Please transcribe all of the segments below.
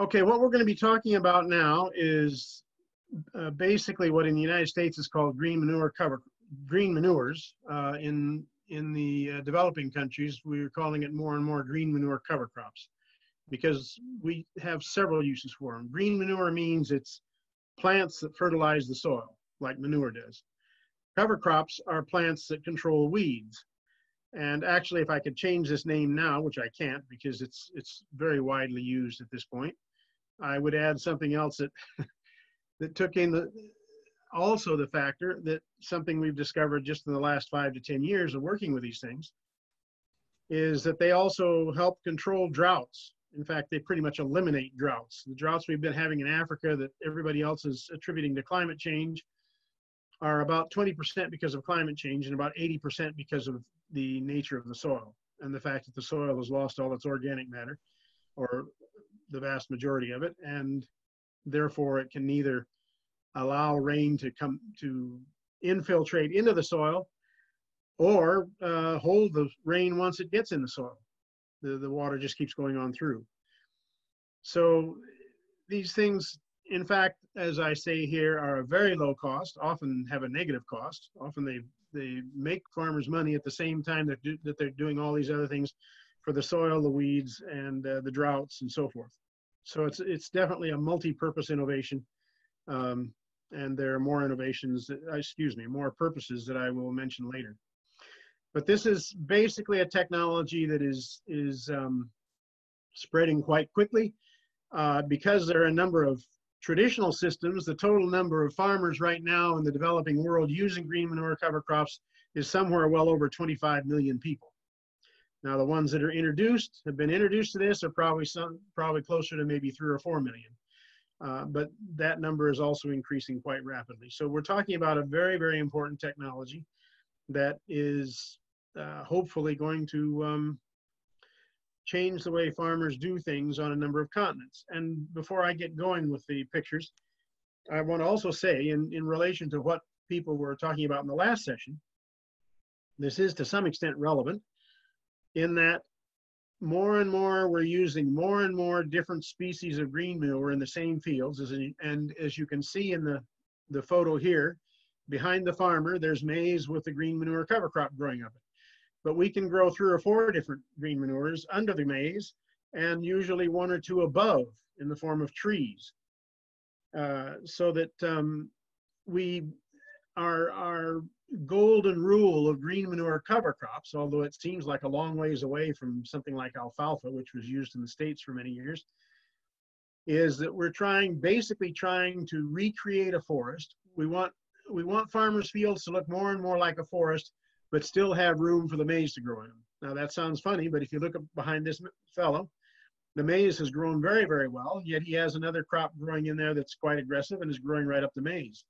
Okay, what we're going to be talking about now is uh, basically what in the United States is called green manure cover, green manures. Uh, in in the uh, developing countries, we're calling it more and more green manure cover crops because we have several uses for them. Green manure means it's plants that fertilize the soil, like manure does. Cover crops are plants that control weeds. And actually, if I could change this name now, which I can't because it's it's very widely used at this point, I would add something else that that took in the also the factor that something we've discovered just in the last five to ten years of working with these things is that they also help control droughts. In fact, they pretty much eliminate droughts. The droughts we've been having in Africa that everybody else is attributing to climate change are about 20% because of climate change and about 80% because of the nature of the soil and the fact that the soil has lost all its organic matter or the vast majority of it. And therefore it can neither allow rain to come to infiltrate into the soil or uh, hold the rain once it gets in the soil. The, the water just keeps going on through. So these things in fact, as I say here, are a very low cost, often have a negative cost. Often they, they make farmers money at the same time that, do, that they're doing all these other things for the soil, the weeds, and uh, the droughts, and so forth. So it's, it's definitely a multi-purpose innovation. Um, and there are more innovations, that, uh, excuse me, more purposes that I will mention later. But this is basically a technology that is, is um, spreading quite quickly. Uh, because there are a number of traditional systems, the total number of farmers right now in the developing world using green manure cover crops is somewhere well over 25 million people. Now the ones that are introduced, have been introduced to this are probably some, probably closer to maybe three or four million. Uh, but that number is also increasing quite rapidly. So we're talking about a very, very important technology that is uh, hopefully going to um, change the way farmers do things on a number of continents. And before I get going with the pictures, I want to also say, in, in relation to what people were talking about in the last session, this is to some extent relevant in that more and more we're using more and more different species of green manure in the same fields. As a, and as you can see in the, the photo here, behind the farmer, there's maize with the green manure cover crop growing up but we can grow three or four different green manures under the maize and usually one or two above in the form of trees. Uh, so that um, we, our, our golden rule of green manure cover crops, although it seems like a long ways away from something like alfalfa, which was used in the States for many years, is that we're trying, basically trying to recreate a forest. We want, we want farmers' fields to look more and more like a forest but still have room for the maize to grow in them. Now that sounds funny, but if you look behind this fellow, the maize has grown very, very well, yet he has another crop growing in there that's quite aggressive and is growing right up the maize.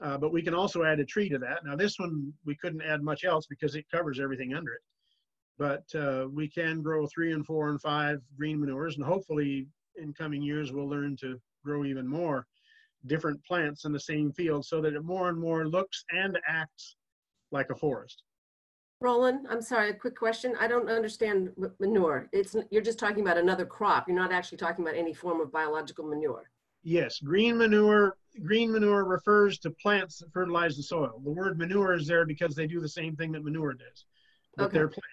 Uh, but we can also add a tree to that. Now this one, we couldn't add much else because it covers everything under it. But uh, we can grow three and four and five green manures, and hopefully in coming years we'll learn to grow even more different plants in the same field so that it more and more looks and acts like a forest. Roland, I'm sorry, a quick question. I don't understand manure. It's, you're just talking about another crop. You're not actually talking about any form of biological manure. Yes, green manure, green manure refers to plants that fertilize the soil. The word manure is there because they do the same thing that manure does, but Okay. they're plants.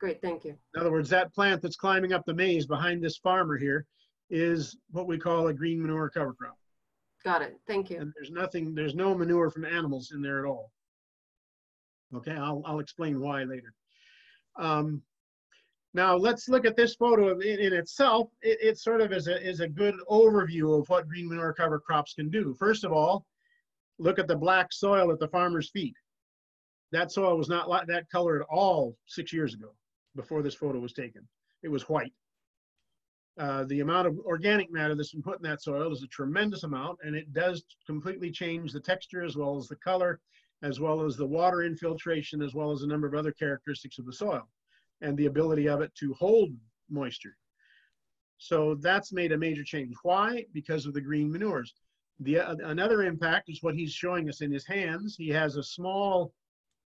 Great, thank you. In other words, that plant that's climbing up the maize behind this farmer here is what we call a green manure cover crop. Got it. Thank you. And there's nothing, there's no manure from animals in there at all. Okay, I'll, I'll explain why later. Um, now let's look at this photo in, in itself. It, it sort of is a, is a good overview of what green manure cover crops can do. First of all, look at the black soil at the farmer's feet. That soil was not like that color at all six years ago before this photo was taken. It was white. Uh, the amount of organic matter that's been put in that soil is a tremendous amount, and it does completely change the texture as well as the color as well as the water infiltration, as well as a number of other characteristics of the soil and the ability of it to hold moisture. So that's made a major change. Why? Because of the green manures. The, uh, another impact is what he's showing us in his hands. He has a small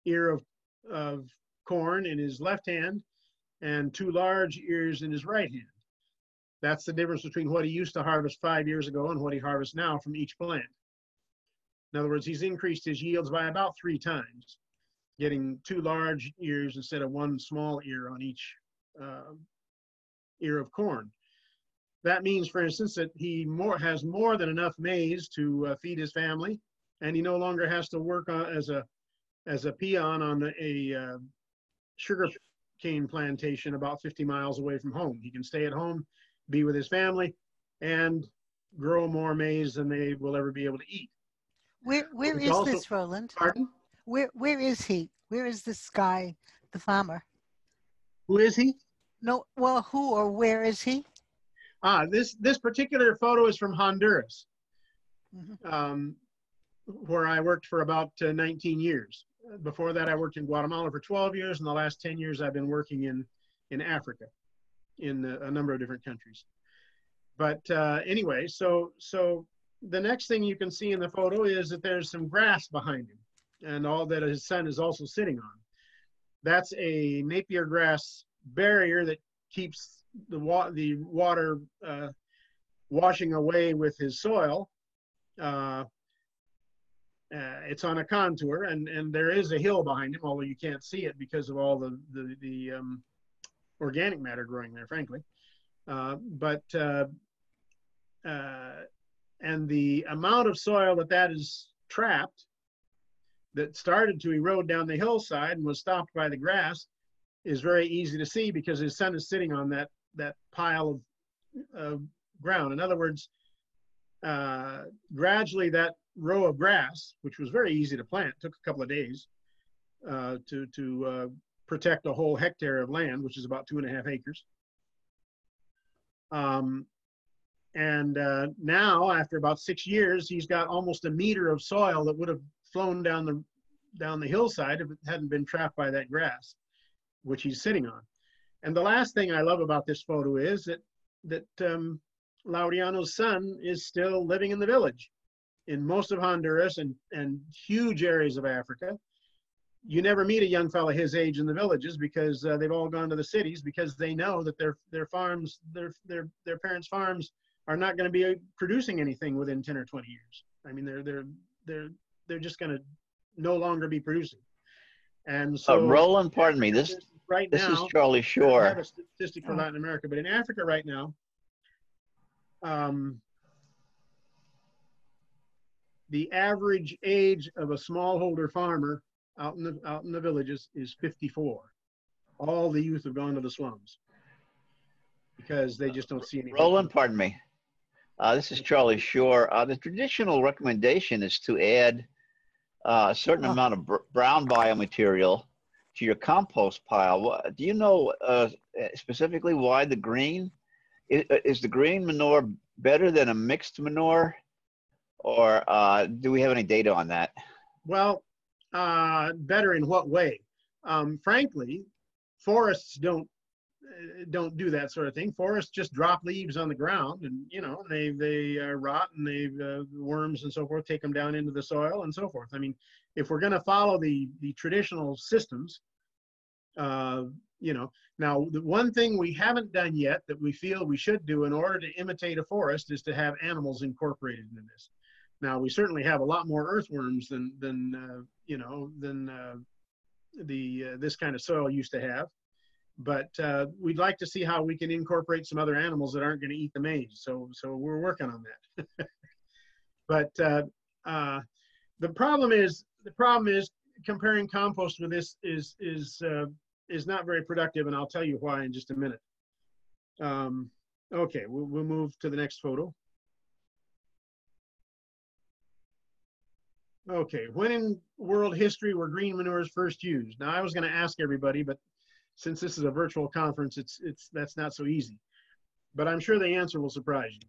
ear of, of corn in his left hand and two large ears in his right hand. That's the difference between what he used to harvest five years ago and what he harvests now from each plant. In other words, he's increased his yields by about three times, getting two large ears instead of one small ear on each uh, ear of corn. That means, for instance, that he more has more than enough maize to uh, feed his family, and he no longer has to work on, as a as a peon on a uh, sugar cane plantation about 50 miles away from home. He can stay at home, be with his family, and grow more maize than they will ever be able to eat. Where where is also- this, Roland? Pardon? Where where is he? Where is this guy, the farmer? Who is he? No, well, who or where is he? Ah, this this particular photo is from Honduras, Mhm. um, where I worked for about uh, 19 years. Before that, I worked in Guatemala for 12 years, and the last 10 years I've been working in in Africa, in a, a number of different countries. But uh, anyway, so so the next thing you can see in the photo is that there's some grass behind him, and all that his son is also sitting on. That's a Napier grass barrier that keeps the wa- the water uh, washing away with his soil. Uh, uh, it's on a contour, and and there is a hill behind him, although you can't see it because of all the the, the um, organic matter growing there, frankly. Uh, but uh, uh, and the amount of soil that that is trapped, that started to erode down the hillside and was stopped by the grass, is very easy to see because his son is sitting on that that pile of uh, ground. In other words, uh, gradually that row of grass, which was very easy to plant, took a couple of days uh, to to uh, protect a whole hectare of land, which is about two and a half acres. Um, and uh, now, after about six years, he's got almost a meter of soil that would have flown down the down the hillside if it hadn't been trapped by that grass, which he's sitting on. And the last thing I love about this photo is that that um, son is still living in the village in most of Honduras and, and huge areas of Africa. You never meet a young fellow his age in the villages because uh, they've all gone to the cities because they know that their their farms, their their their parents' farms are not going to be producing anything within 10 or 20 years. I mean, they're they're they're they're just going to no longer be producing. And Uh, so Roland, pardon me, this, right this is Charlie Shore. I have a statistic for Latin America, but in Africa right now, um, the average age of a smallholder farmer out in the out in the villages is 54. All the youth have gone to the slums because they just don't see any. Roland, pardon me. Uh, this is Charlie Shore. Uh, the traditional recommendation is to add uh, a certain Oh. amount of br- brown biomaterial to your compost pile. Do you know uh, specifically why the green? Is, is the green manure better than a mixed manure? Or uh, do we have any data on that? Well, uh, better in what way? Um, frankly, forests don't uh, don't do that sort of thing. Forests just drop leaves on the ground, and you know they they uh, rot and they uh, worms and so forth take them down into the soil and so forth. I mean, if we're going to follow the the traditional systems, uh, you know, now the one thing we haven't done yet that we feel we should do in order to imitate a forest is to have animals incorporated in this. Now we certainly have a lot more earthworms than than uh, you know than uh, the uh, this kind of soil used to have, but uh, we'd like to see how we can incorporate some other animals that aren't going to eat the maize. So so we're working on that. but uh, uh, the problem is the problem is comparing compost with this is is uh, is not very productive, and I'll tell you why in just a minute. Um, okay, we'll, we'll move to the next photo. Okay, when in world history were green manures first used? Now, I was going to ask everybody, but since this is a virtual conference, it's it's that's not so easy. But I'm sure the answer will surprise you.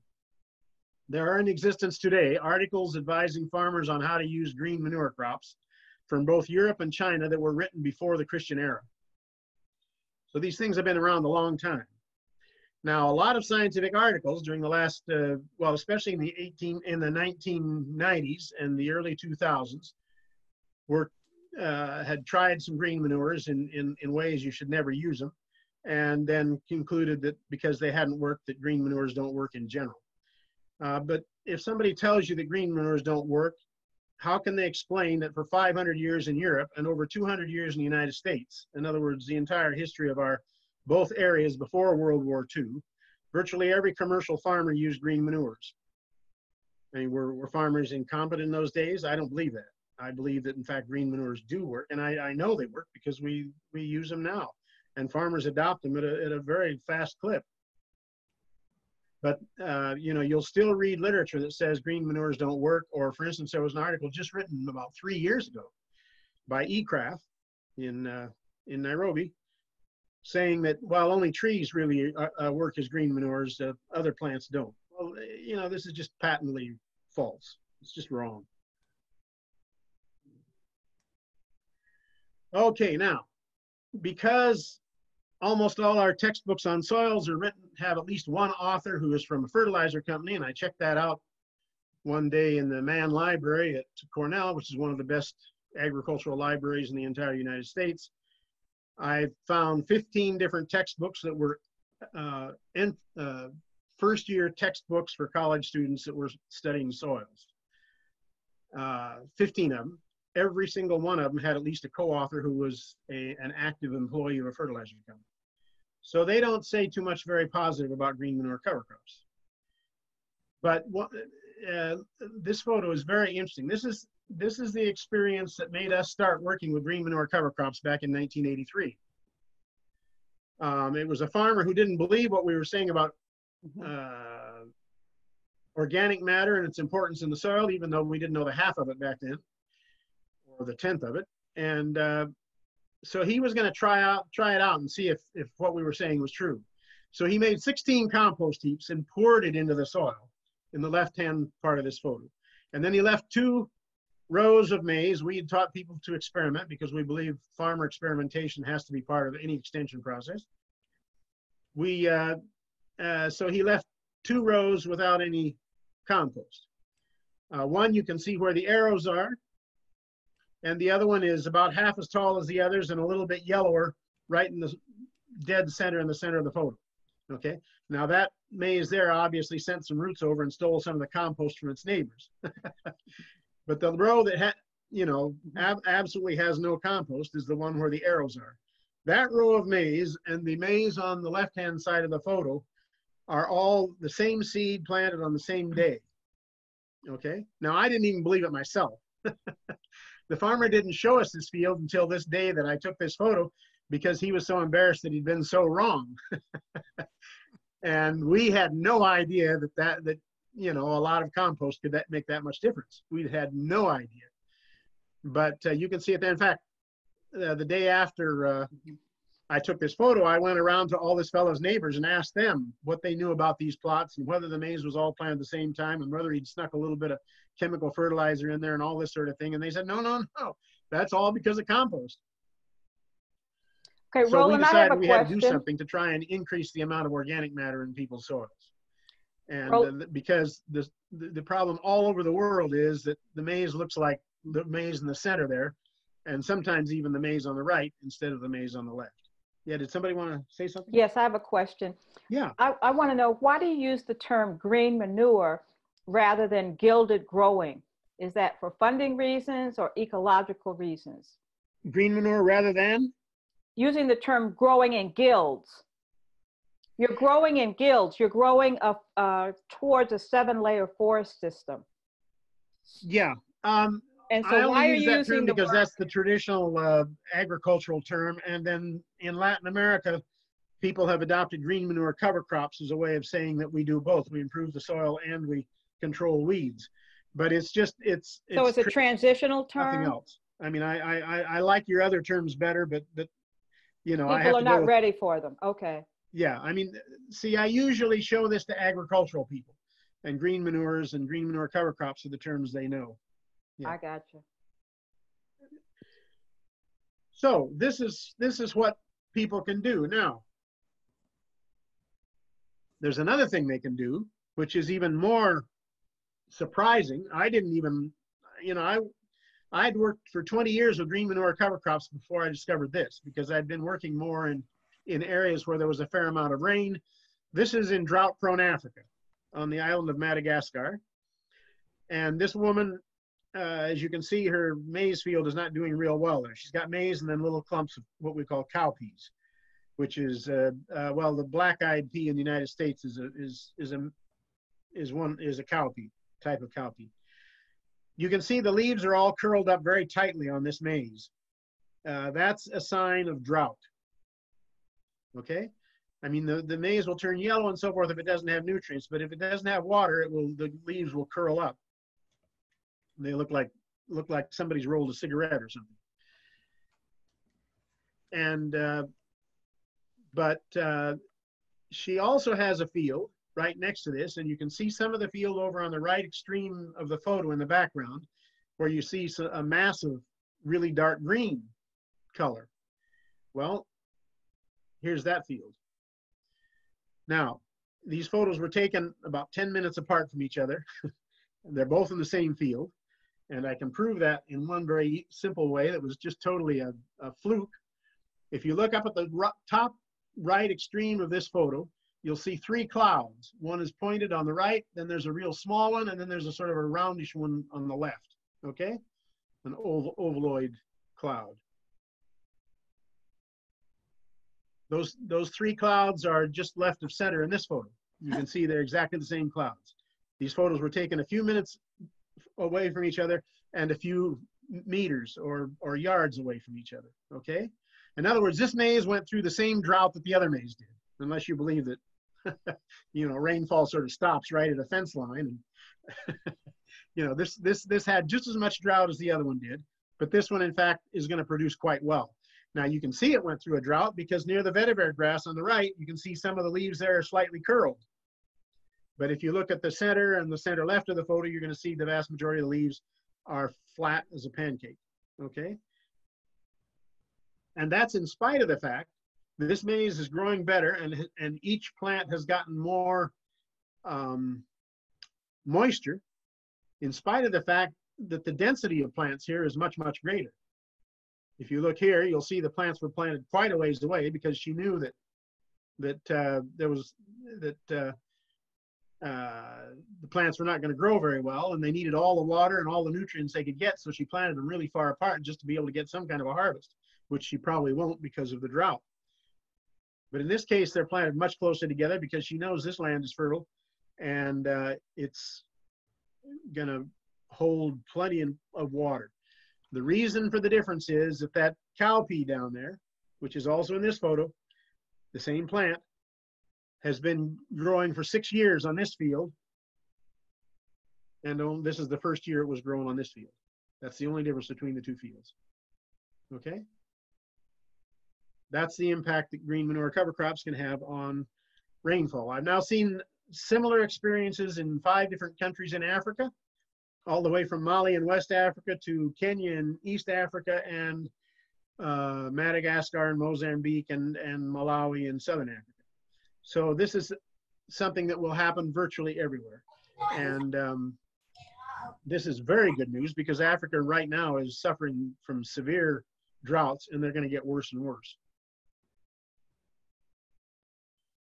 There are in existence today articles advising farmers on how to use green manure crops from both Europe and China that were written before the Christian era. So these things have been around a long time. Now, a lot of scientific articles during the last, uh, well, especially in the 18 in the 1990s and the early 2000s, were uh, had tried some green manures in, in in ways you should never use them, and then concluded that because they hadn't worked, that green manures don't work in general. Uh, but if somebody tells you that green manures don't work, how can they explain that for 500 years in Europe and over 200 years in the United States, in other words, the entire history of our both areas before World War II, virtually every commercial farmer used green manures. I mean, were, were farmers incompetent in those days? I don't believe that. I believe that in fact green manures do work, and I, I know they work because we we use them now, and farmers adopt them at a, at a very fast clip. But uh, you know, you'll still read literature that says green manures don't work. Or, for instance, there was an article just written about three years ago by ICRAF in uh, in Nairobi, saying that while only trees really uh, uh, work as green manures, uh, other plants don't. Well, you know, this is just patently false. It's just wrong. Okay, now, because almost all our textbooks on soils are written, have at least one author who is from a fertilizer company, and I checked that out one day in the Mann Library at Cornell, which is one of the best agricultural libraries in the entire United States. I found 15 different textbooks that were uh, in, uh, first year textbooks for college students that were studying soils. Uh, 15 of them every single one of them had at least a co-author who was a, an active employee of a fertilizer company. So they don't say too much very positive about green manure cover crops. But what, uh, this photo is very interesting. This is, this is the experience that made us start working with green manure cover crops back in 1983. Um, it was a farmer who didn't believe what we were saying about uh, organic matter and its importance in the soil, even though we didn't know the half of it back then or the tenth of it. And uh, so he was going to try out, try it out and see if, if what we were saying was true. So he made 16 compost heaps and poured it into the soil in the left-hand part of this photo. And then he left two rows of maize. We had taught people to experiment because we believe farmer experimentation has to be part of any extension process. We, uh, uh, so he left two rows without any compost. Uh, one, you can see where the arrows are and the other one is about half as tall as the others and a little bit yellower right in the dead center in the center of the photo. Okay, now that maize there obviously sent some roots over and stole some of the compost from its neighbors. but the row that had, you know, ab absolutely has no compost is the one where the arrows are. That row of maize and the maize on the left-hand side of the photo are all the same seed planted on the same day. Okay, now I didn't even believe it myself. The farmer didn't show us this field until this day that I took this photo because he was so embarrassed that he'd been so wrong. and we had no idea that that, that, you know, a lot of compost could that make that much difference. We had no idea. But uh, you can see it there. In fact, uh, the day after uh, I took this photo, I went around to all this fellow's neighbors and asked them what they knew about these plots and whether the maize was all planted at the same time and whether he'd snuck a little bit of chemical fertilizer in there and all this sort of thing. And they said, no, no, no, that's all because of compost. Okay, so Roland, we I have decided a we had to do something to try and increase the amount of organic matter in people's soils. And uh, because the, the the problem all over the world is that the maize looks like the maize in the center there, and sometimes even the maize on the right instead of the maize on the left. Yeah, did somebody want to say something? Yes, I have a question. Yeah. I, I want to know, why do you use the term green manure rather than gilded growing? Is that for funding reasons or ecological reasons? Green manure rather than? Using the term growing in guilds. You're growing in guilds. You're growing up, uh, towards a seven layer forest system. Yeah. Um, And I so only why are use you that using term because that's the traditional uh, agricultural term. And then in Latin America, people have adopted green manure cover crops as a way of saying that we do both. We improve the soil and we control weeds. But it's just it's So it's a tra- transitional nothing term? else. I mean, I, I I I like your other terms better, but but you know I have People are not with- ready for them. Okay. yeah, I mean, see, I usually show this to agricultural people, and green manures and green manure cover crops are the terms they know. Yeah. I gotcha. So this is this is what people can do now. There's another thing they can do, which is even more surprising. I didn't even, you know, I I'd worked for 20 years with green manure cover crops before I discovered this because I'd been working more in in areas where there was a fair amount of rain. This is in drought prone Africa on the island of Madagascar. And this woman, uh, as you can see, her maize field is not doing real well there. She's got maize and then little clumps of what we call cowpeas, which is, uh, uh, well, the black-eyed pea in the United States is a, is, is a, is one, is a cowpea, type of cowpea. You can see the leaves are all curled up very tightly on this maize. Uh, that's a sign of drought. Okay? I mean, the, the maize will turn yellow and so forth if it doesn't have nutrients, but if it doesn't have water, it will, the leaves will curl up. They look like, look like somebody's rolled a cigarette or something. And, uh, but uh, she also has a field right next to this, and you can see some of the field over on the right extreme of the photo in the background, where you see a massive, really dark green color. Well, here's that field. Now, these photos were taken about 10 minutes apart from each other. They're both in the same field. And I can prove that in one very simple way that was just totally a, a fluke. If you look up at the top right extreme of this photo, you'll see three clouds. One is pointed on the right, then there's a real small one, and then there's a sort of a roundish one on the left. Okay? An oval, ovaloid cloud. Those, those three clouds are just left of center in this photo. You can see they're exactly the same clouds. These photos were taken a few minutes away from each other and a few meters or, or yards away from each other. Okay? In other words, this maize went through the same drought that the other maize did, unless you believe that, you know, rainfall sort of stops right at a fence line. And, you know, this, this, this had just as much drought as the other one did, but this one, in fact, is going to produce quite well. Now you can see it went through a drought because near the vetiver grass on the right, you can see some of the leaves there are slightly curled. But if you look at the center and the center left of the photo, you're going to see the vast majority of the leaves are flat as a pancake. Okay? And that's in spite of the fact that this maize is growing better and, and each plant has gotten more um, moisture in spite of the fact that the density of plants here is much, much greater. If you look here, you'll see the plants were planted quite a ways away because she knew that that uh, there was that uh, uh, the plants were not going to grow very well and they needed all the water and all the nutrients they could get. So she planted them really far apart just to be able to get some kind of a harvest, which she probably won't because of the drought. But in this case, they're planted much closer together because she knows this land is fertile and uh, it's going to hold plenty of water. The reason for the difference is that that cowpea down there, which is also in this photo, the same plant, has been growing for six years on this field. And this is the first year it was grown on this field. That's the only difference between the two fields. Okay? That's the impact that green manure cover crops can have on rainfall. I've now seen similar experiences in five different countries in Africa all the way from Mali in West Africa to Kenya in East Africa and uh, Madagascar and Mozambique and, and Malawi in Southern Africa. So this is something that will happen virtually everywhere. And um, this is very good news because Africa right now is suffering from severe droughts and they're going to get worse and worse.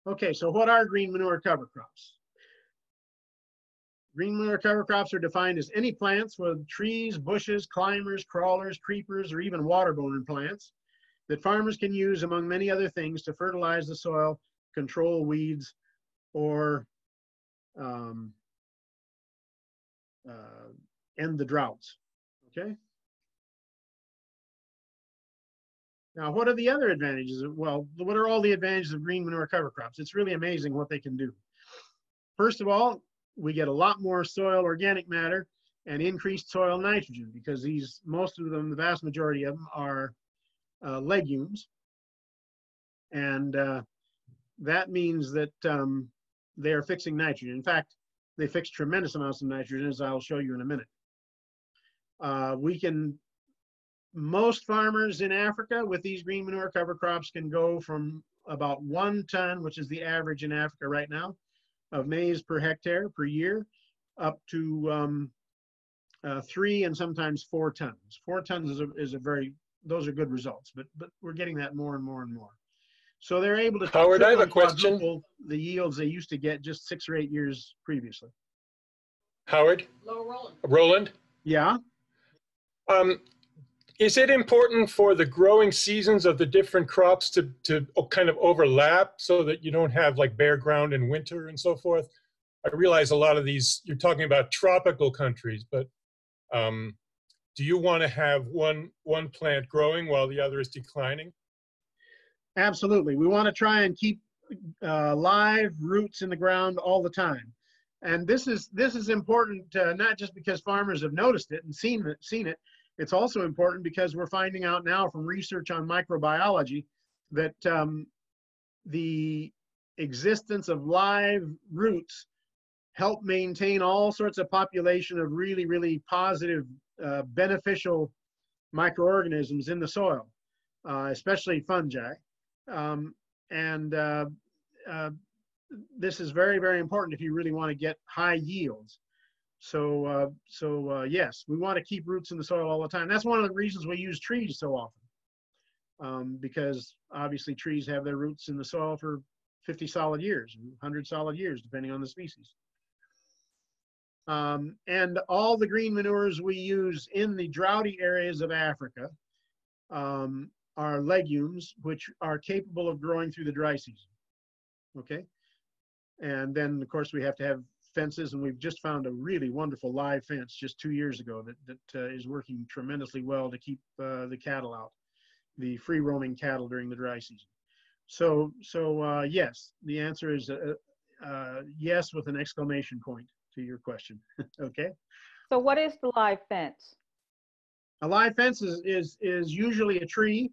Okay, so what are green manure cover crops? Green manure cover crops are defined as any plants with trees, bushes, climbers, crawlers, creepers, or even water-borne plants that farmers can use among many other things to fertilize the soil, control weeds, or um, uh, end the droughts. Okay. Now, what are the other advantages? Well, what are all the advantages of green manure cover crops? It's really amazing what they can do. First of all, we get a lot more soil organic matter and increased soil nitrogen because these, most of them, the vast majority of them are uh, legumes. And uh, that means that um, they are fixing nitrogen. In fact, they fix tremendous amounts of nitrogen, as I'll show you in a minute. Uh, we can, most farmers in Africa with these green manure cover crops can go from about one ton, which is the average in Africa right now, of maize per hectare per year up to um, uh, three and sometimes four tons. Four tons is a, is a very, those are good results, but, but we're getting that more and more and more. So they're able to. Howard, I have a question. quadruple The yields they used to get just six or eight years previously. Howard? Roland? Yeah, Um, is it important for the growing seasons of the different crops to, to kind of overlap so that you don't have like bare ground in winter and so forth? I realize a lot of these, you're talking about tropical countries, but um, do you want to have one, one plant growing while the other is declining? Absolutely. We want to try and keep uh, live roots in the ground all the time. And this is this is important uh, not just because farmers have noticed it and seen it, seen it. It's also important because we're finding out now from research on microbiology that um, the existence of live roots help maintain all sorts of population of really really positive uh, beneficial microorganisms in the soil, uh, especially fungi. Um, and uh, uh, this is very, very important if you really want to get high yields. So, uh, so uh, yes, we want to keep roots in the soil all the time. That's one of the reasons we use trees so often, um, because obviously trees have their roots in the soil for 50 solid years, 100 solid years, depending on the species. Um, and all the green manures we use in the droughty areas of Africa um, are legumes, which are capable of growing through the dry season. Okay. And then, of course, we have to have fences, and we've just found a really wonderful live fence just two years ago that, that uh, is working tremendously well to keep uh, the cattle out, the free roaming cattle during the dry season. So, so uh, yes, the answer is uh, uh, yes with an exclamation point to your question. okay. So what is the live fence? A live fence is, is, is usually a tree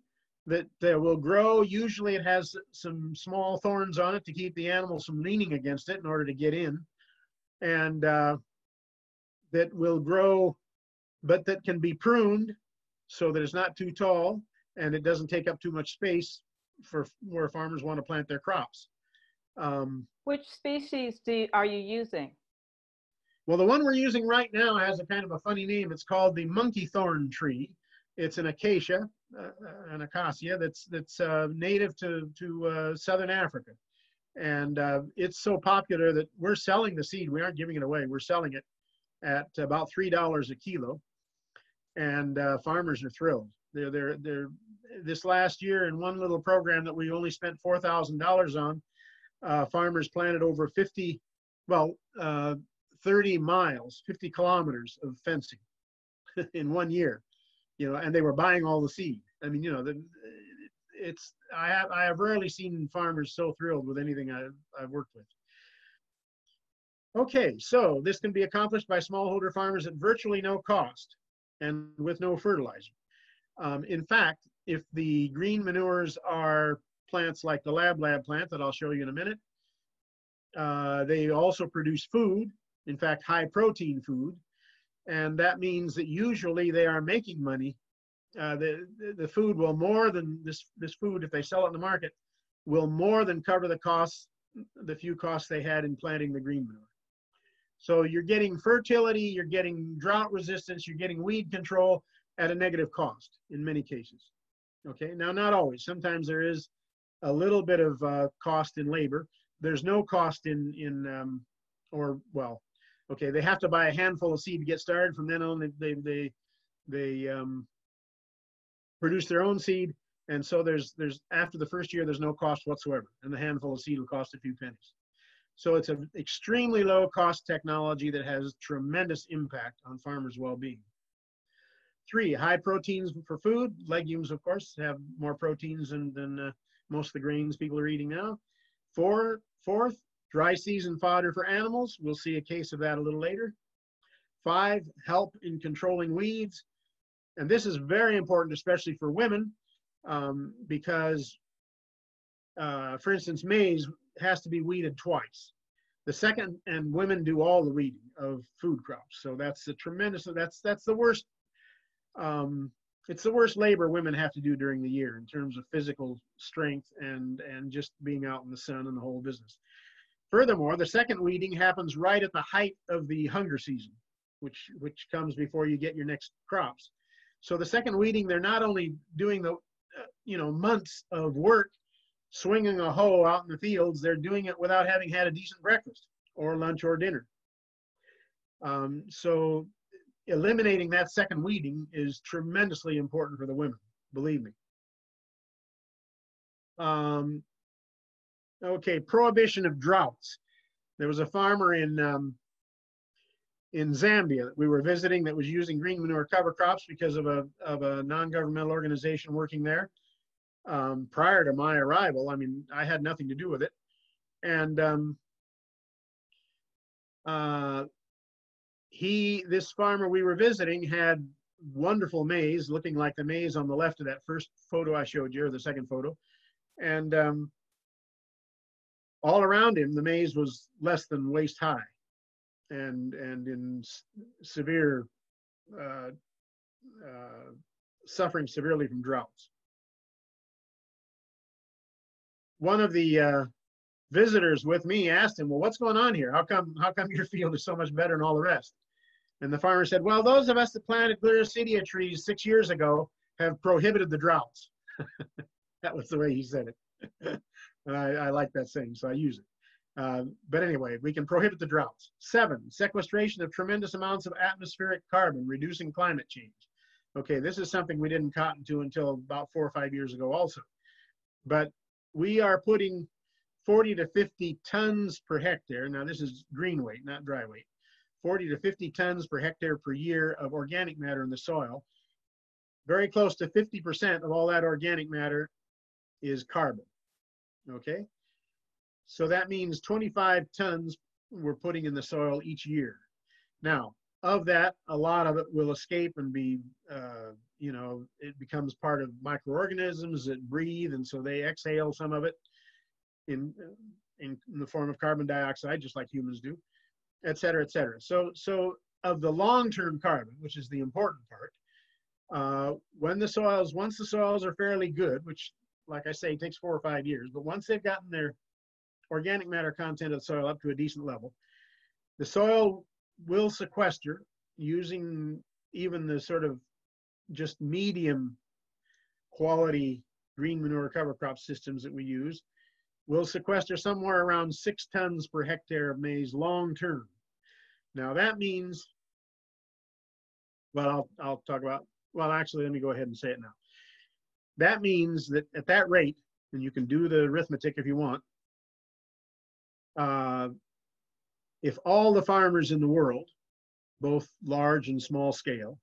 that uh, will grow. Usually it has some small thorns on it to keep the animals from leaning against it in order to get in. And uh, that will grow, but that can be pruned so that it's not too tall and it doesn't take up too much space for where farmers want to plant their crops. Um, Which species do, you- are you using? Well, the one we're using right now has a kind of a funny name. It's called the monkey thorn tree. It's an acacia, an acacia that's that's uh, native to to uh, southern Africa, and uh, it's so popular that we're selling the seed. We aren't giving it away. We're selling it at about three dollars a kilo, and uh, farmers are thrilled. They're they're they're this last year in one little program that we only spent four thousand dollars on. Uh, farmers planted over fifty, well. Uh, 30 miles, 50 kilometers of fencing in one year, you know, and they were buying all the seed. I mean, you know, the, it's, I have, I have rarely seen farmers so thrilled with anything I've, I've worked with. Okay, so this can be accomplished by smallholder farmers at virtually no cost and with no fertilizer. Um, in fact, if the green manures are plants like the Lablab plant that I'll show you in a minute, uh, they also produce food in fact, high protein food. And that means that usually they are making money. Uh, the, the food will more than this, this food, if they sell it in the market, will more than cover the costs, the few costs they had in planting the green manure. So you're getting fertility, you're getting drought resistance, you're getting weed control at a negative cost in many cases. Okay, now not always. Sometimes there is a little bit of uh, cost in labor. There's no cost in in um, or well, okay, they have to buy a handful of seed to get started. From then on, they they they, they um, produce their own seed, and so there's there's after the first year, there's no cost whatsoever, and the handful of seed will cost a few pennies. So it's an extremely low cost technology that has tremendous impact on farmers' well-being. Three, high proteins for food. Legumes, of course, have more proteins than, than uh, most of the grains people are eating now. Four, fourth, dry season fodder for animals. We'll see a case of that a little later. Five, help in controlling weeds. And this is very important, especially for women, um, because, uh, for instance, maize has to be weeded twice. The second, and women do all the weeding of food crops. So that's a tremendous, that's, that's the worst, um, it's the worst labor women have to do during the year in terms of physical strength and, and just being out in the sun and the whole business. Furthermore, the second weeding happens right at the height of the hunger season, which, which comes before you get your next crops. So the second weeding, they're not only doing the, uh, you know, months of work swinging a hoe out in the fields, they're doing it without having had a decent breakfast or lunch or dinner. Um, so eliminating that second weeding is tremendously important for the women, believe me. Um, okay, prohibition of droughts. There was a farmer in um, in Zambia that we were visiting that was using green manure cover crops because of a of a non-governmental organization working there. Um, prior to my arrival, I mean, I had nothing to do with it, and um, uh, he, this farmer we were visiting, had wonderful maize, looking like the maize on the left of that first photo I showed you, or the second photo, and um, all around him, the maize was less than waist high and and in severe uh, uh, suffering severely from droughts. One of the uh, visitors with me asked him, "Well, what's going on here? How come how come your field is so much better than all the rest?" And the farmer said, "Well, those of us that planted gliricidia trees six years ago have prohibited the droughts." that was the way he said it. and I, I like that saying, so I use it. Uh, but anyway, we can prohibit the droughts. Seven, sequestration of tremendous amounts of atmospheric carbon, reducing climate change. Okay, this is something we didn't cotton to until about four or five years ago also. But we are putting 40 to 50 tons per hectare. Now this is green weight, not dry weight. 40 to 50 tons per hectare per year of organic matter in the soil. Very close to 50% of all that organic matter is carbon. Okay? So that means 25 tons we're putting in the soil each year. Now, of that, a lot of it will escape and be, uh, you know, it becomes part of microorganisms that breathe, and so they exhale some of it in, in, in the form of carbon dioxide, just like humans do, et cetera, et cetera. So, so of the long-term carbon, which is the important part, uh, when the soils, once the soils are fairly good, which, like I say, it takes four or five years, but once they've gotten their organic matter content of soil up to a decent level, the soil will sequester using even the sort of just medium quality green manure cover crop systems that we use will sequester somewhere around six tons per hectare of maize long term. Now that means, well, I'll, I'll talk about, well, actually, let me go ahead and say it now. That means that at that rate, and you can do the arithmetic if you want, uh, if all the farmers in the world, both large and small scale,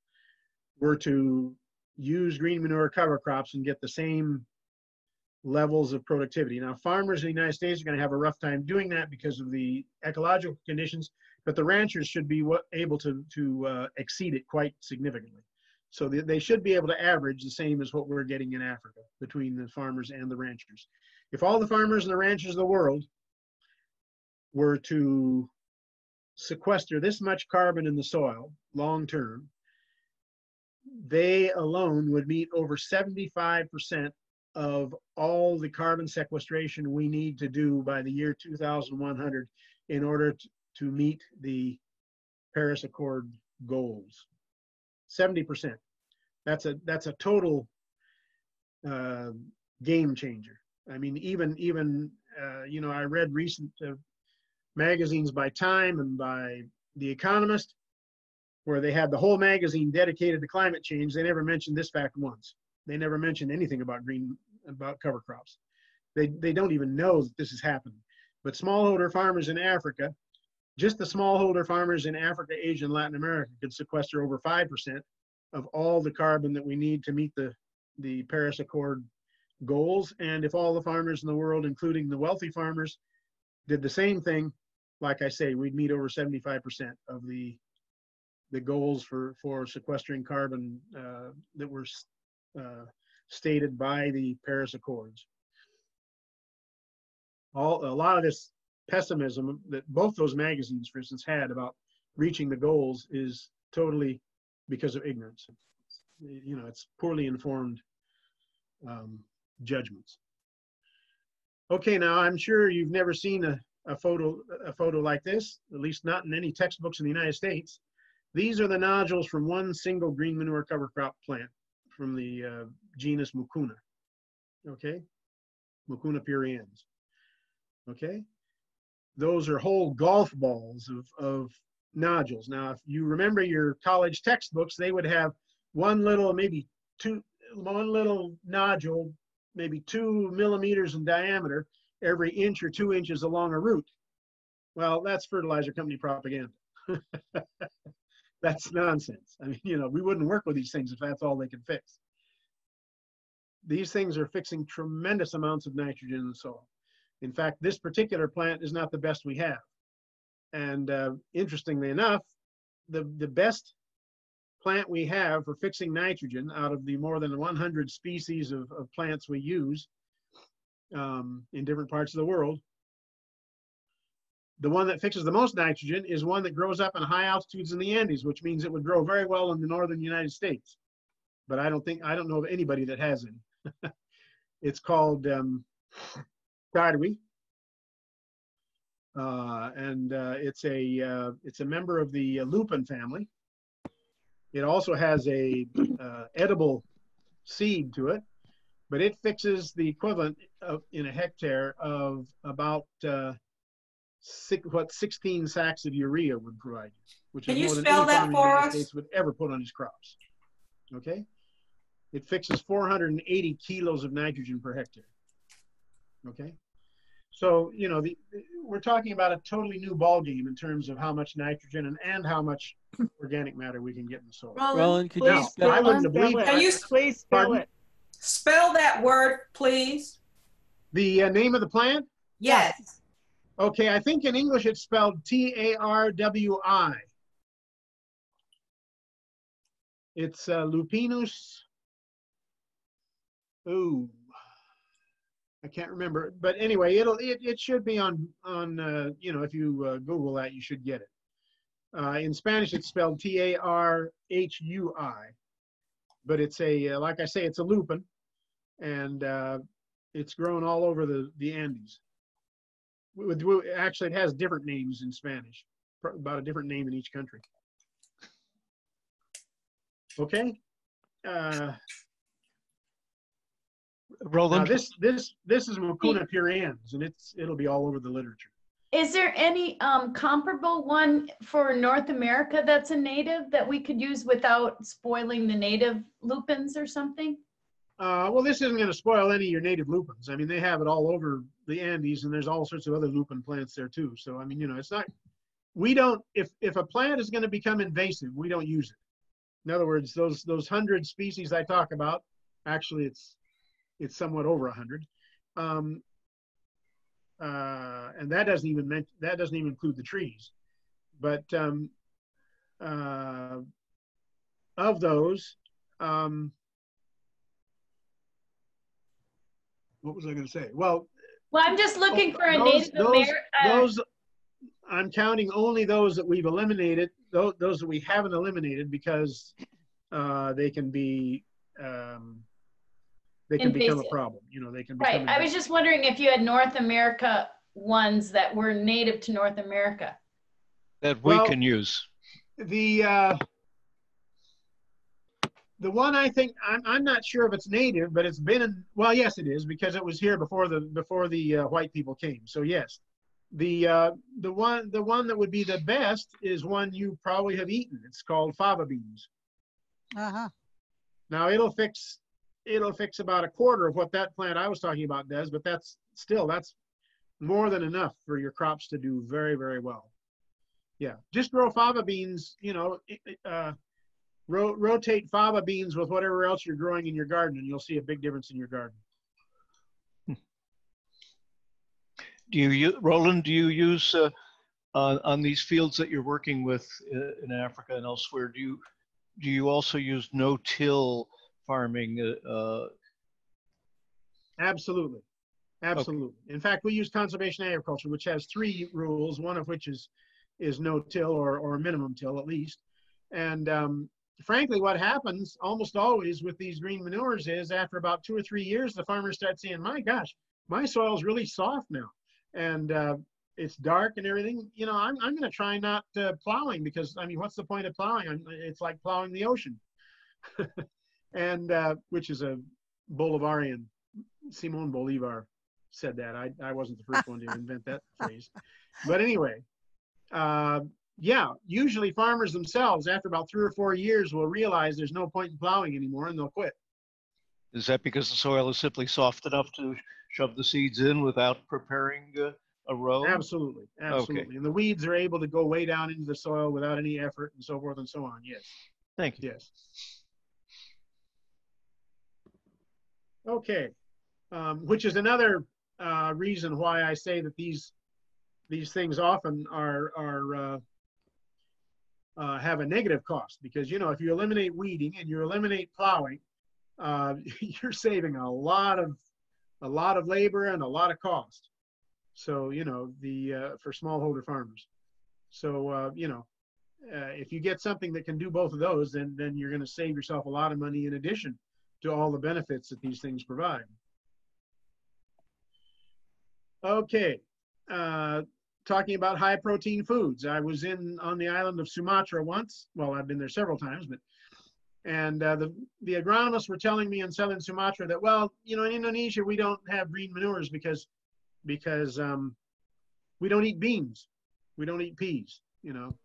were to use green manure cover crops and get the same levels of productivity. Now, farmers in the United States are going to have a rough time doing that because of the ecological conditions, but the ranchers should be able to, to uh, exceed it quite significantly. So they, should be able to average the same as what we're getting in Africa between the farmers and the ranchers. If all the farmers and the ranchers of the world were to sequester this much carbon in the soil long term, they alone would meet over 75% of all the carbon sequestration we need to do by the year 2100 in order to, to meet the Paris Accord goals. 70%. That's a that's a total uh, game changer. I mean, even even uh, you know, I read recent uh, magazines by Time and by The Economist, where they had the whole magazine dedicated to climate change. They never mentioned this fact once. They never mentioned anything about green, about cover crops. They, they don't even know that this is happening. But smallholder farmers in Africa, just the smallholder farmers in Africa, Asia, and Latin America could sequester over 5% of all the carbon that we need to meet the, the Paris Accord goals. And if all the farmers in the world, including the wealthy farmers, did the same thing, like I say, we'd meet over 75% of the the goals for for sequestering carbon uh, that were uh, stated by the Paris Accords. All a lot of this pessimism that both those magazines, for instance, had about reaching the goals is totally because of ignorance. You know, it's poorly informed um, judgments. Okay, now I'm sure you've never seen a, a photo a photo like this, at least not in any textbooks in the United States. These are the nodules from one single green manure cover crop plant from the uh, genus Mucuna. Okay, Mucuna pruriens. Okay? Those are whole golf balls of, of nodules. Now, if you remember your college textbooks, they would have one little, maybe two, one little nodule, maybe two millimeters in diameter, every inch or two inches along a root. Well, that's fertilizer company propaganda. that's nonsense. I mean, you know, we wouldn't work with these things if that's all they could fix. These things are fixing tremendous amounts of nitrogen in the soil. In fact, this particular plant is not the best we have. And uh, interestingly enough, the, the best plant we have for fixing nitrogen out of the more than 100 species of, of plants we use um, in different parts of the world, the one that fixes the most nitrogen is one that grows up in high altitudes in the Andes, which means it would grow very well in the northern United States. But I don't think, I don't know of anybody that has it. it's called um. Uh, and uh, it's a uh, it's a member of the lupin family. It also has a uh, edible seed to it, but it fixes the equivalent of in a hectare of about uh, six, what 16 sacks of urea would provide you, which Can is more than any farmer in the United us? States would ever put on his crops. Okay, it fixes 480 kilos of nitrogen per hectare. Okay, so you know the, we're talking about a totally new ball game in terms of how much nitrogen and, and how much organic matter we can get in the soil. Roland, Roland, could please you Now, spell I wouldn't it. have believed Can you Please spell Pardon? it. spell that word, please? The uh, name of the plant? Yes. Okay, I think in English it's spelled T A R W I. It's uh, Lupinus. Ooh, I can't remember. But anyway, it'll it, it should be on on uh, you know if you uh, Google that you should get it. Uh, in Spanish it's spelled T A R H U I, but it's a uh, like I say it's a lupin, and uh, it's grown all over the the Andes with, actually it has different names in Spanish, about a different name in each country. Okay. Uh, now Roland, this this this is Mucuna pruriens, and it's it'll be all over the literature. Is there any um, comparable one for North America that's a native that we could use without spoiling the native lupins or something? Uh, well, this isn't going to spoil any of your native lupins. I mean, they have it all over the Andes, and there's all sorts of other lupin plants there too. So I mean, you know, it's not. We don't. If if a plant is going to become invasive, we don't use it. In other words, those those hundred species I talk about, actually, it's it's somewhat over a hundred. Um, uh, and that doesn't even men- that doesn't even include the trees. But um, uh, of those, um, what was I going to say? Well, Well, I'm just looking for a Those- Native those- American. those I'm counting only those that we've eliminated. Those, those that we haven't eliminated because uh, they can be um, they can become a problem. You know, they can. Right. I was just wondering if you had North America ones that were native to North America. that we well- can use. the uh, the one I think I'm, I'm not sure if it's native, but it's been in, well, yes, it is because it was here before the before the uh, white people came. So yes, the uh, the one the one that would be the best is one you probably have eaten. It's called fava beans. Uh-huh. Now it'll fix it'll fix about a quarter of what that plant I was talking about does, but that's still that's more than enough for your crops to do very very well. Yeah, just grow fava beans. You know, uh, ro- rotate fava beans with whatever else you're growing in your garden, and you'll see a big difference in your garden. Do you, Roland, do you use, uh, on, on these fields that you're working with uh, in Africa and elsewhere, do you, do you also use no-till farming? uh, uh, Absolutely. Absolutely. In fact, we use conservation agriculture, which has three rules, one of which is is no till or, or minimum till at least. And um, frankly, what happens almost always with these green manures is after about two or three years, the farmers start saying, my gosh, my soil's really soft now. And uh, it's dark and everything. You know, I'm, I'm going to try not uh, plowing because, I mean, what's the point of plowing? I'm, it's like plowing the ocean. and uh, which is a Bolivarian Simon Bolivar said that. I, I wasn't the first one to invent that phrase. But anyway, uh, yeah, usually farmers themselves, after about three or four years, will realize there's no point in plowing anymore and they'll quit. Is that because the soil is simply soft enough to shove the seeds in without preparing uh, a row? Absolutely, absolutely. And the weeds are able to go way down into the soil without any effort and so forth and so on. Yes, Thank you. yes. Okay, um, which is another uh, reason why I say that these these things often are are uh, uh, have a negative cost because you know if you eliminate weeding and you eliminate plowing, uh, you're saving a lot of a lot of labor and a lot of cost. So you know the uh, for smallholder farmers. So uh, you know if you get something that can do both of those, then then you're going to save yourself a lot of money in addition to all the benefits that these things provide. Okay, uh, talking about high protein foods. I was in on the island of Sumatra once. Well, I've been there several times, but and uh, the the agronomists were telling me in southern Sumatra that well, you know, in Indonesia we don't have green manures because because um, we don't eat beans, we don't eat peas. You know,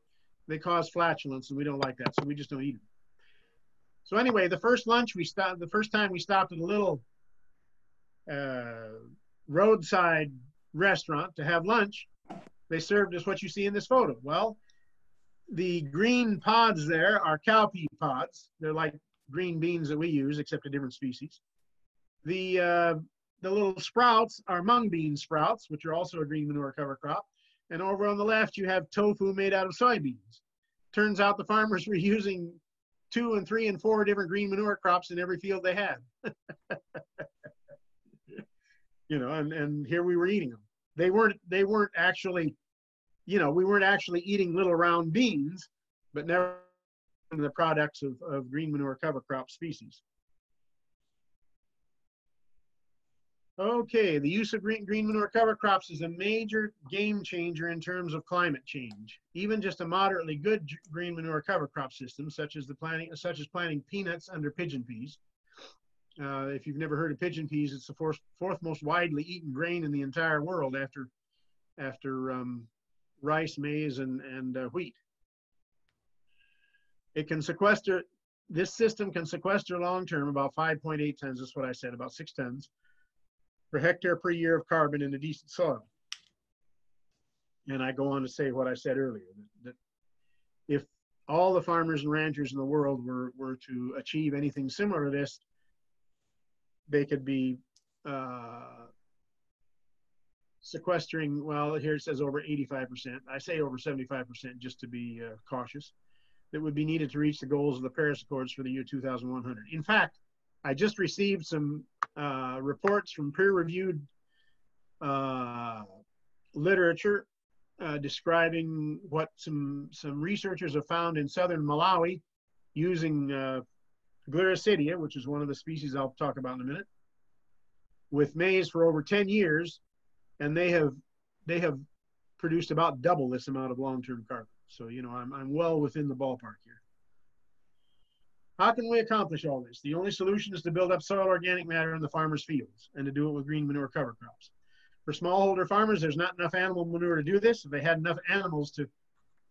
they cause flatulence, and we don't like that, so we just don't eat them. So anyway, the first lunch we stopped, the first time we stopped at a little uh, roadside restaurant to have lunch, they served us what you see in this photo. Well, the green pods there are cowpea pods. They're like green beans that we use, except a different species. The uh, the little sprouts are mung bean sprouts, which are also a green manure cover crop. And over on the left, you have tofu made out of soybeans. Turns out the farmers were using two and three and four different green manure crops in every field they had. you know, and, and here we were eating them. They weren't they weren't actually, you know, we weren't actually eating little round beans, but never the products of, of green manure cover crop species. Okay, the use of green, green manure cover crops is a major game changer in terms of climate change. Even just a moderately good green manure cover crop system, such as the planting, such as planting peanuts under pigeon peas. Uh, if you've never heard of pigeon peas, it's the fourth, fourth most widely eaten grain in the entire world after, after um, rice, maize, and, and uh, wheat. It can sequester, this system can sequester long-term about 5.8 tons, that's what I said, about six tons per hectare per year of carbon in a decent soil. And I go on to say what I said earlier, that, that if all the farmers and ranchers in the world were, were to achieve anything similar to this, they could be uh, sequestering, well, here it says over 85%. I say over 75% just to be uh, cautious. That would be needed to reach the goals of the Paris Accords for the year 2100. In fact, I just received some uh, reports from peer-reviewed uh, literature uh, describing what some some researchers have found in southern Malawi using uh, Gliricidia, which is one of the species I'll talk about in a minute, with maize for over 10 years, and they have they have produced about double this amount of long-term carbon. So you know I'm I'm well within the ballpark here. How can we accomplish all this? The only solution is to build up soil organic matter in the farmers' fields and to do it with green manure cover crops. For smallholder farmers, there's not enough animal manure to do this. If they had enough animals to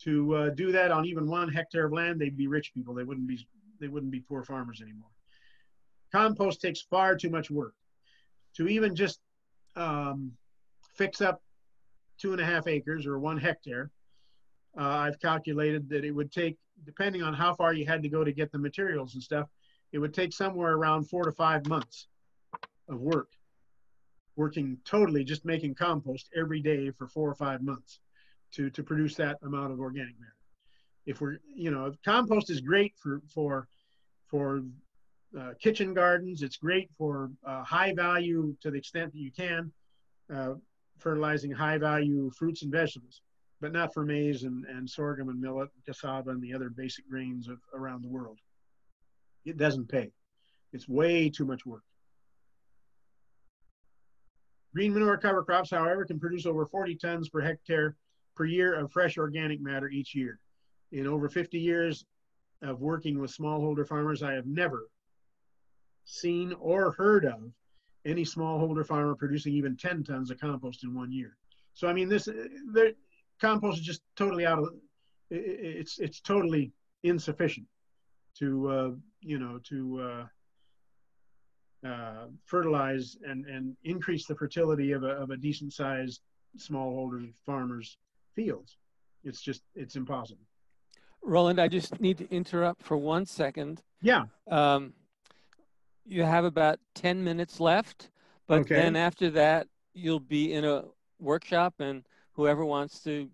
to uh, do that on even one hectare of land, they'd be rich people. They wouldn't be they wouldn't be poor farmers anymore. Compost takes far too much work. To even just um, fix up two and a half acres or one hectare, uh, I've calculated that it would take, depending on how far you had to go to get the materials and stuff, it would take somewhere around four to five months of work, working totally just making compost every day for four or five months to, to produce that amount of organic matter. If we're, you know, compost is great for, for, for uh, kitchen gardens. It's great for uh, high value to the extent that you can, uh, fertilizing high value fruits and vegetables but not for maize and, and sorghum and millet, cassava, and the other basic grains of around the world. It doesn't pay. It's way too much work. Green manure cover crops, however, can produce over 40 tons per hectare per year of fresh organic matter each year. In over 50 years of working with smallholder farmers, I have never seen or heard of any smallholder farmer producing even 10 tons of compost in one year. So I mean, this uh, the compost is just totally out of it's it's totally insufficient to uh, you know to uh, uh, fertilize and and increase the fertility of a of a decent sized smallholder farmers fields. It's just it's impossible. Roland, I just need to interrupt for one second. Yeah. Um, you have about 10 minutes left, but Okay. then after that, you'll be in a workshop, and whoever wants to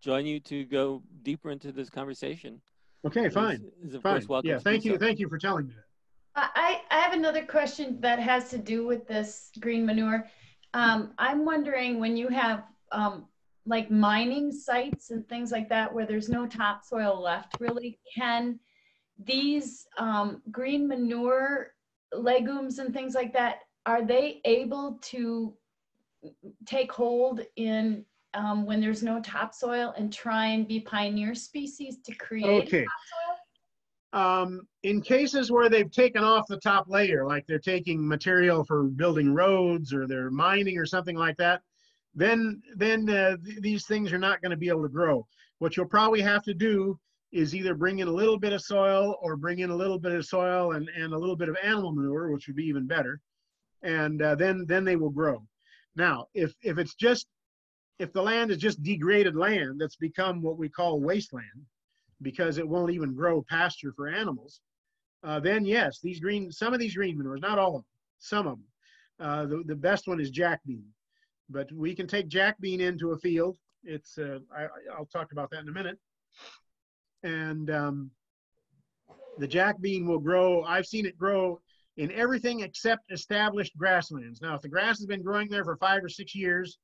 join you to go deeper into this conversation Okay, fine, is, of fine. course welcome. Yeah, thank you, so. thank you for telling me that. I, I have another question that has to do with this green manure. Um, I'm wondering when you have um, like mining sites and things like that where there's no topsoil left, really, can these um, green manure legumes and things like that, are they able to take hold in um, when there's no topsoil and try and be pioneer species to create Okay. topsoil? Um, in cases where they've taken off the top layer, like they're taking material for building roads or they're mining or something like that, then then uh, th- these things are not going to be able to grow. What you'll probably have to do is either bring in a little bit of soil or bring in a little bit of soil and, and a little bit of animal manure, which would be even better. And uh, then then they will grow. Now, if if it's just if the land is just degraded land that's become what we call wasteland, because it won't even grow pasture for animals, uh, then yes, these green, some of these green manures, not all of them, some of them. Uh, the, the best one is jack bean, but we can take jack bean into a field. It's, uh, I, I- I'll talk about that in a minute. And um, the jack bean will grow, I've seen it grow in everything except established grasslands. Now, if the grass has been growing there for five or six years,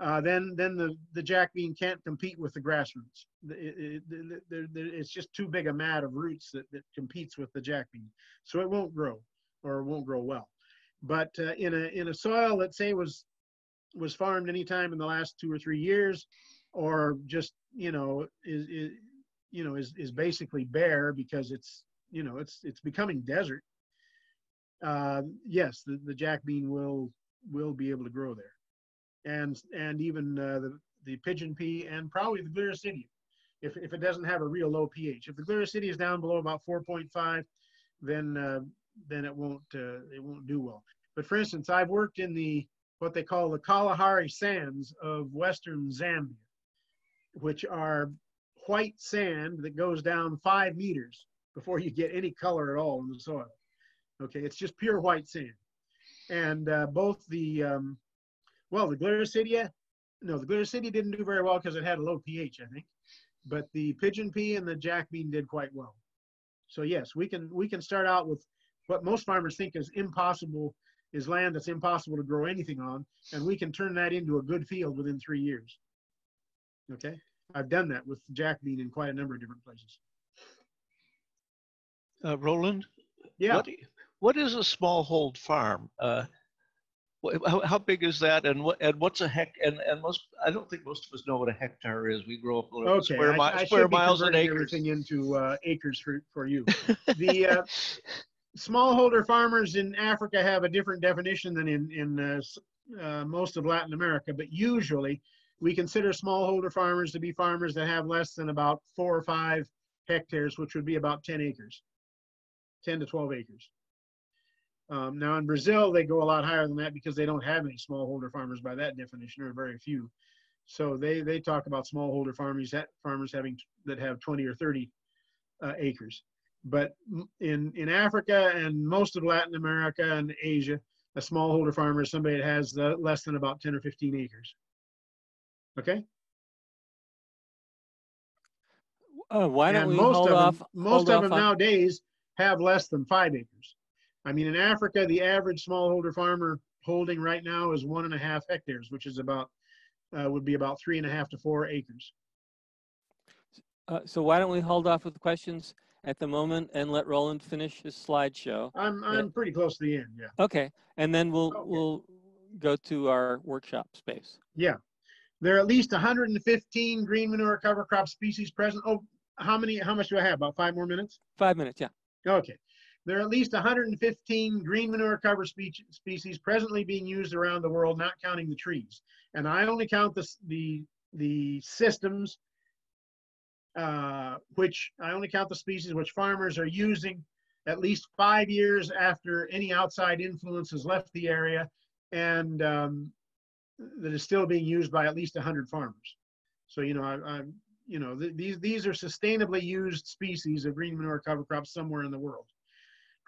uh, then then the, the jack bean can't compete with the grass roots. The- it- it- the- it's just too big a mat of roots that, that competes with the jack bean, so it won't grow or it won't grow well. But uh, in a in a soil that say was was farmed anytime in the last two or three years, or just you know is, is you know is is basically bare because it's you know it's it's becoming desert. Uh, yes, the, the jack bean will will be able to grow there and and even uh, the the pigeon pea and probably the gliricidium if if it doesn't have a real low pH. If the gliricidia is down below about 4.5, then uh, then it won't uh, it won't do well. But for instance, I've worked in the what they call the Kalahari sands of western Zambia, which are white sand that goes down five meters before you get any color at all in the soil. Okay, it's just pure white sand, and uh, both the um, well, the gliricidia, no, the gliricidia didn't do very well because it had a low pH, I think. But the pigeon pea and the jack bean did quite well. So yes, we can we can start out with what most farmers think is impossible is land that's impossible to grow anything on, and we can turn that into a good field within three years. Okay, I've done that with jack bean in quite a number of different places. Uh, Roland, Yeah. what, what is a smallhold farm? Uh, how, how big is that, and what and what's a heck? And and most I don't think most of us know what a hectare is. We grow up Okay, square, mi- I, I square miles and acres. everything into uh, acres for, for you. The uh, smallholder farmers in Africa have a different definition than in, in uh, uh, most of Latin America, but usually we consider smallholder farmers to be farmers that have less than about four or five hectares, which would be about 10 acres, 10 to 12 acres. Um, now in Brazil, they go a lot higher than that because they don't have any smallholder farmers by that definition, or very few. So they they talk about smallholder farmers that farmers having that have 20 or 30 uh, acres. But in in Africa and most of Latin America and Asia, a smallholder farmer is somebody that has uh, less than about 10 or 15 acres. Okay. Uh, why don't and we most hold of off? them, most hold of them on- nowadays have less than five acres. I mean, in Africa, the average smallholder farmer holding right now is one and a half hectares, which is about uh, would be about three and a half to four acres. Uh, so why don't we hold off with questions at the moment and let Roland finish his slideshow? I'm I'm pretty close to the end. Yeah. Okay, and then we'll Okay. we'll go to our workshop space. Yeah. There are at least 115 green manure cover crop species present. Oh, how many? How much do I have? About five more minutes. Five minutes, yeah. Okay. There are at least 115 green manure cover species, presently being used around the world, not counting the trees. And I only count the, the, the systems, uh, which I only count the species which farmers are using at least five years after any outside influence has left the area and um, that is still being used by at least 100 farmers. So, you know, I, I'm, you know, th- these, these are sustainably used species of green manure cover crops somewhere in the world.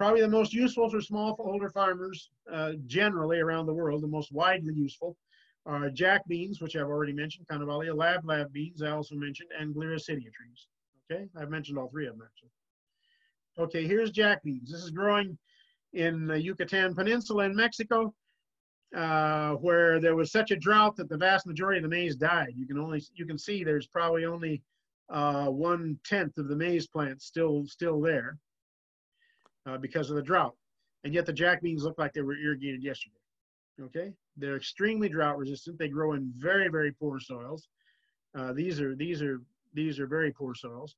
Probably the most useful for smallholder farmers uh, generally around the world, the most widely useful are jack beans, which I've already mentioned, Canavalia, lab lab beans, I also mentioned, and Gliricidia trees. Okay, I've mentioned all three of them actually. Okay, here's jack beans. This is growing in the Yucatan Peninsula in Mexico, uh, where there was such a drought that the vast majority of the maize died. You can only you can see there's probably only uh, one tenth of the maize plants still still there uh, because of the drought, and yet the jack beans look like they were irrigated yesterday. Okay, they're extremely drought resistant. They grow in very very poor soils. Uh, these are these are these are very poor soils,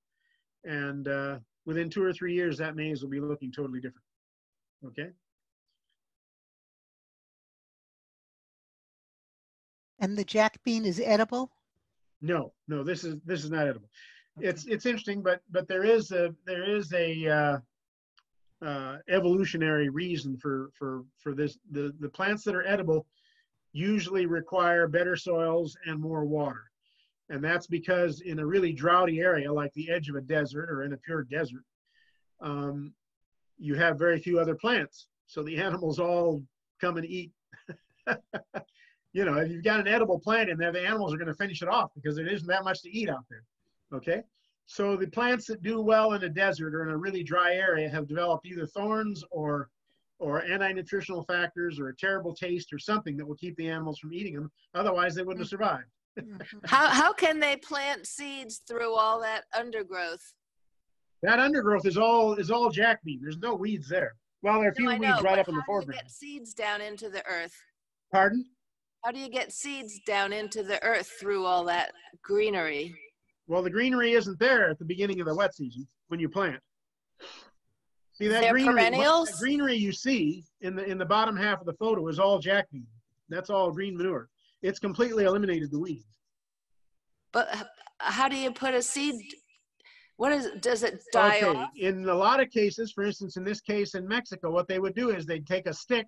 and uh, within two or three years, that maize will be looking totally different. Okay. And the jack bean is edible? No, no, this is this is not edible. It's it's interesting, but but there is a there is a uh, evolutionary reason for for for this. The the plants that are edible usually require better soils and more water, and that's because in a really droughty area like the edge of a desert or in a pure desert, um, you have very few other plants, so the animals all come and eat. you know, if you've got an edible plant in there, the animals are going to finish it off because there isn't that much to eat out there. Okay. So the plants that do well in a desert or in a really dry area have developed either thorns or or anti-nutritional factors or a terrible taste or something that will keep the animals from eating them. Otherwise, they wouldn't have mm-hmm. survived. Mm-hmm. How, how can they plant seeds through all that undergrowth? That undergrowth is all is all jack bean. There's no weeds there. Well, there are a few No, weeds know, right up in the foreground. how do you foreground. get seeds down into the earth? Pardon? How do you get seeds down into the earth through all that greenery? Well, the greenery isn't there at the beginning of the wet season when you plant. See that They're greenery? perennials? The greenery you see in the in the bottom half of the photo is all jack bean. That's all green manure. It's completely eliminated the weeds. But how do you put a seed? What is, does it die okay. off? In a lot of cases, for instance, in this case in Mexico, what they would do is they'd take a stick,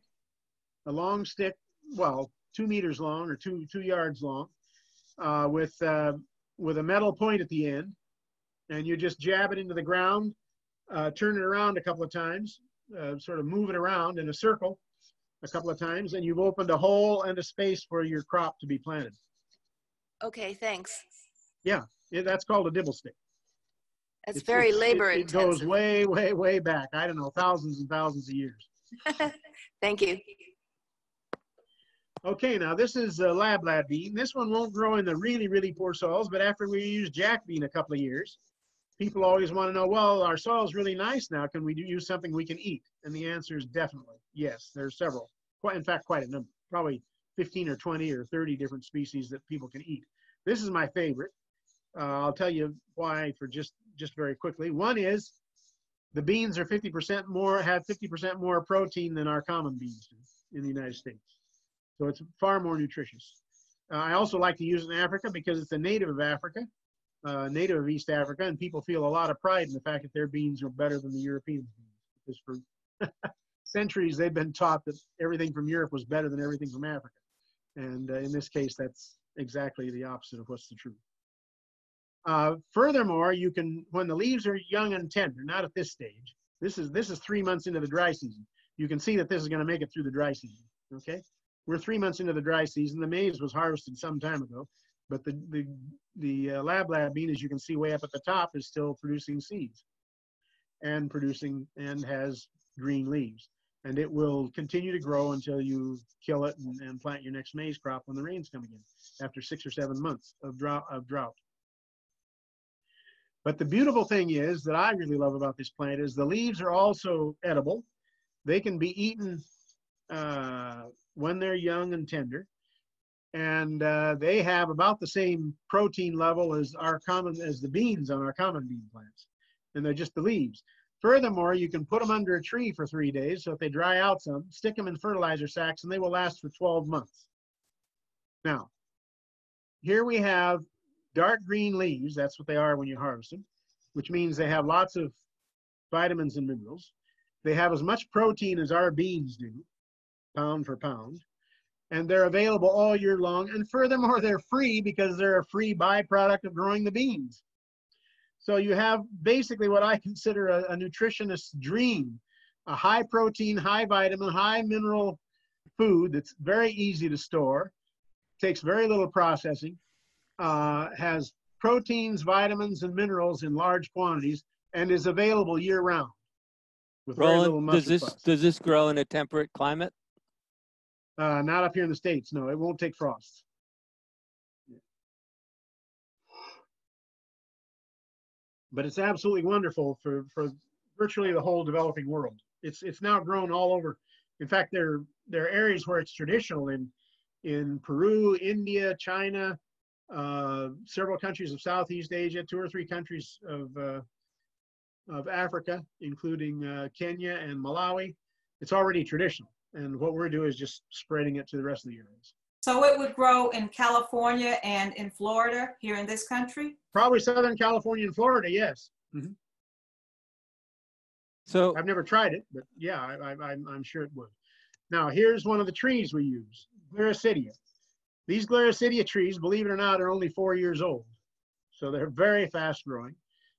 a long stick, well, two meters long or two two yards long, uh, with uh, with a metal point at the end, and you just jab it into the ground, uh, turn it around a couple of times, uh, sort of move it around in a circle a couple of times, and you've opened a hole and a space for your crop to be planted. Okay, thanks. Yeah, yeah, that's called a dibble stick. That's It's- very it's- it- labor It goes way, way, way back. I don't know, thousands and thousands of years. Thank you. Okay, now this is uh, Lablab bean. This one won't grow in the really, really poor soils, but after we use jack bean a couple of years, people always want to know, well, our soil is really nice now. Can we do, use something we can eat? And the answer is definitely yes. There's several, quite, in fact, quite a number, probably 15 or 20 or 30 different species that people can eat. This is my favorite. Uh, I'll tell you why for just just very quickly. One is the beans are 50% more have 50% more protein than our common beans in the United States. So it's far more nutritious. Uh, I also like to use it in Africa because it's a native of Africa, uh, native of East Africa, and people feel a lot of pride in the fact that their beans are better than the European beans. Because for centuries they've been taught that everything from Europe was better than everything from Africa. And uh, in this case, that's exactly the opposite of what's the truth. Uh, furthermore, you can, when the leaves are young and tender, not at this stage, this is, this is three months into the dry season. You can see that this is going to make it through the dry season, okay? We're three months into the dry season. The maize was harvested some time ago, but the, the, the uh, Lablab bean, as you can see way up at the top, is still producing seeds and producing and has green leaves. And it will continue to grow until you kill it and, and plant your next maize crop when the rains come again after six or seven months of drought. Of drought. But the beautiful thing is that I really love about this plant is the leaves are also edible. They can be eaten uh, when they're young and tender. And uh, they have about the same protein level as our common as the beans on our common bean plants. And they're just the leaves. Furthermore, you can put them under a tree for three days. So if they dry out some, stick them in fertilizer sacks and they will last for 12 months. Now, here we have dark green leaves. That's what they are when you harvest them, which means they have lots of vitamins and minerals. They have as much protein as our beans do, pound for pound. And they're available all year long. And furthermore, they're free because they're a free byproduct of growing the beans. So you have basically what I consider a, a nutritionist's dream, a high protein, high vitamin, high mineral food that's very easy to store, takes very little processing, uh, has proteins, vitamins, and minerals in large quantities, and is available year round. With Roland, does this, does this grow in a temperate climate? Uh, not up here in the States, no, it won't take frost. But it's absolutely wonderful for, for virtually the whole developing world. It's, it's now grown all over. In fact, there, there are areas where it's traditional in, in Peru, India, China, uh, several countries of Southeast Asia, two or three countries of, uh, of Africa, including uh, Kenya and Malawi. It's already traditional. And what we're doing is just spreading it to the rest of the areas. So it would grow in California and in Florida, here in this country? Probably Southern California and Florida, yes. Mm-hmm. So I've never tried it, but yeah, I, I, I'm, I'm sure it would. Now, here's one of the trees we use, Gliricidia. These Gliricidia trees, believe it or not, are only four years old. So they're very fast growing.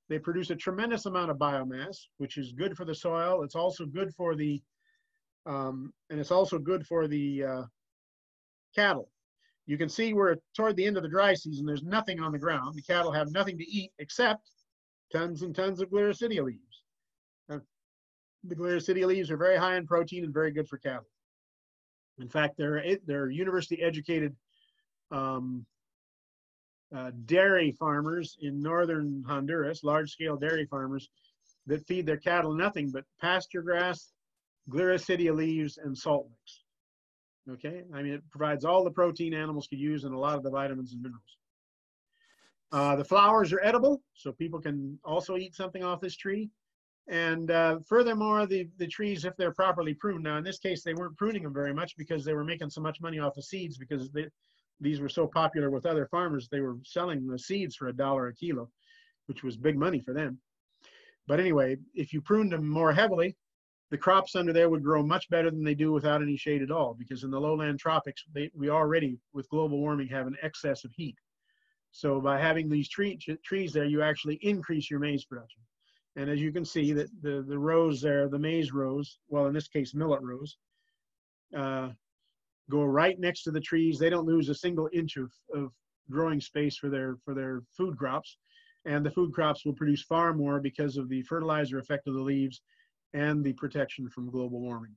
They produce a tremendous amount of biomass, which is good for the soil. It's also good for the, um, and it's also good for the uh, cattle. You can see we're toward the end of the dry season. There's nothing on the ground. The cattle have nothing to eat except tons and tons of Gliricidia leaves. Uh, the Gliricidia leaves are very high in protein and very good for cattle. In fact, there are university educated um, uh, dairy farmers in northern Honduras, large scale dairy farmers that feed their cattle nothing but pasture grass, Gliricidia leaves, and salt licks. Okay, I mean, it provides all the protein animals could use and a lot of the vitamins and minerals. Uh, the flowers are edible, so people can also eat something off this tree. And uh, furthermore, the, the trees, if they're properly pruned, now in this case, they weren't pruning them very much because they were making so much money off the seeds because they, these were so popular with other farmers, they were selling the seeds for a dollar a kilo, which was big money for them. But anyway, if you pruned them more heavily, the crops under there would grow much better than they do without any shade at all because in the lowland tropics, they, we already, with global warming, have an excess of heat. So by having these tree, trees there, you actually increase your maize production. And as you can see, that the, the rows there, the maize rows, well, in this case, millet rows, uh, go right next to the trees. They don't lose a single inch of, of growing space for their, for their food crops. And the food crops will produce far more because of the fertilizer effect of the leaves and the protection from global warming.